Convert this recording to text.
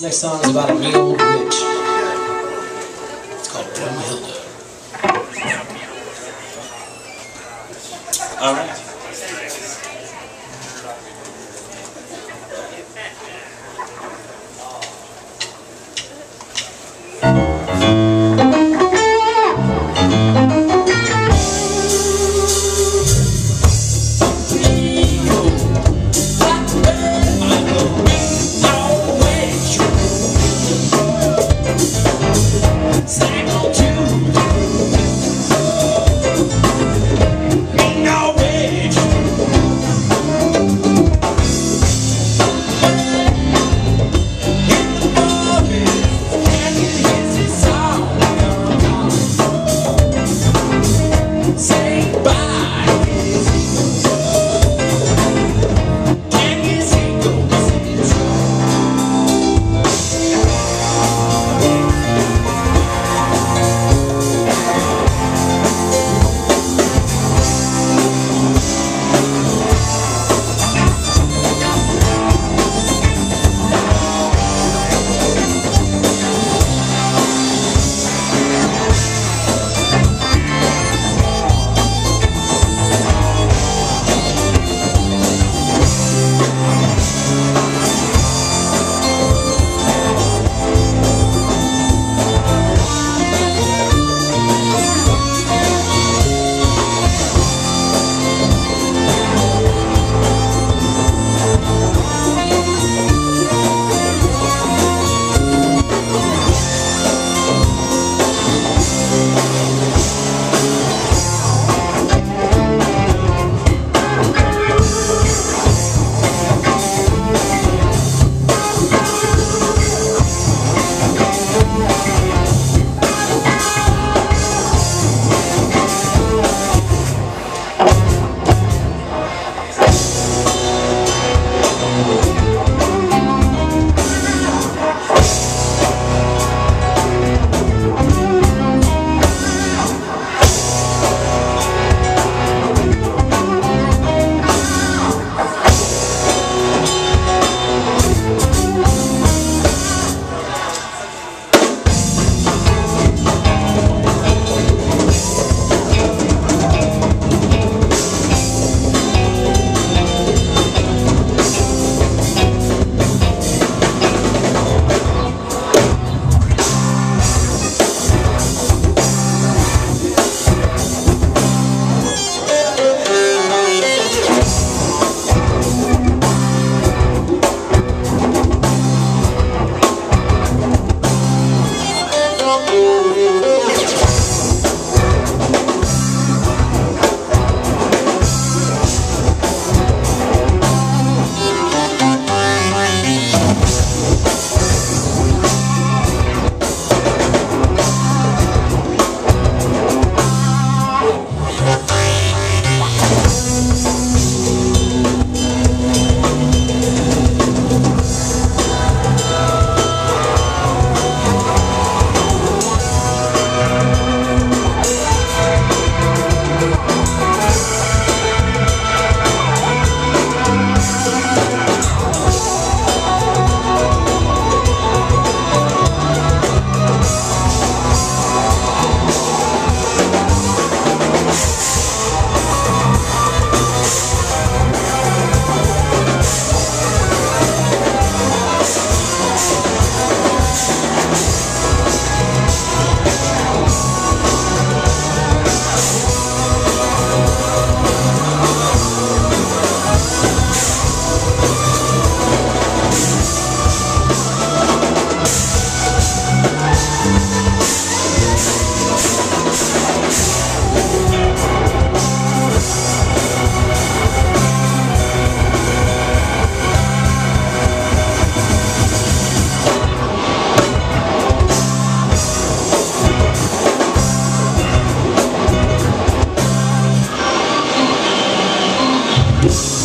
This next song is about a mean old witch. It's called Brunhilde. All right. you